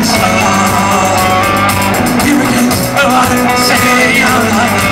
Here again, what oh, I say, oh, I'm